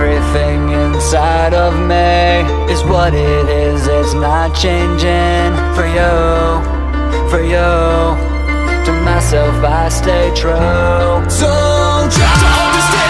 Everything inside of me is what it is, it's not changing For you, for you. To myself I stay true. So try to understand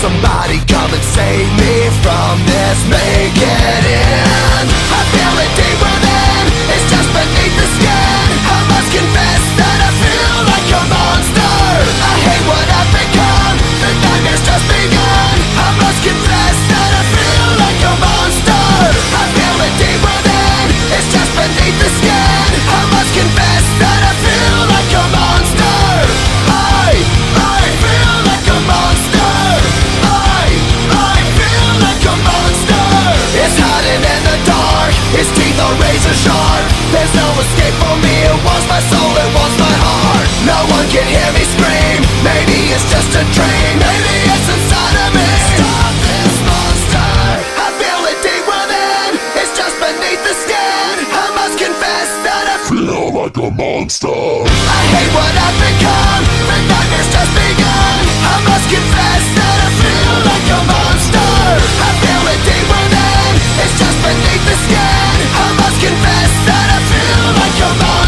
Somebody come and save me from this, make it in. His teeth are razor sharp. There's no escape for me. It was my soul, it was my heart. No one can hear me scream. Maybe it's just a dream. Maybe it's inside of me. Stop this monster. I feel it deep within. It's just beneath the skin. I must confess that I feel like a monster. I hate what I've become. The nightmare's just begun. I must confess that I feel like a monster. I feel it deep within. It's just beneath the skin come on.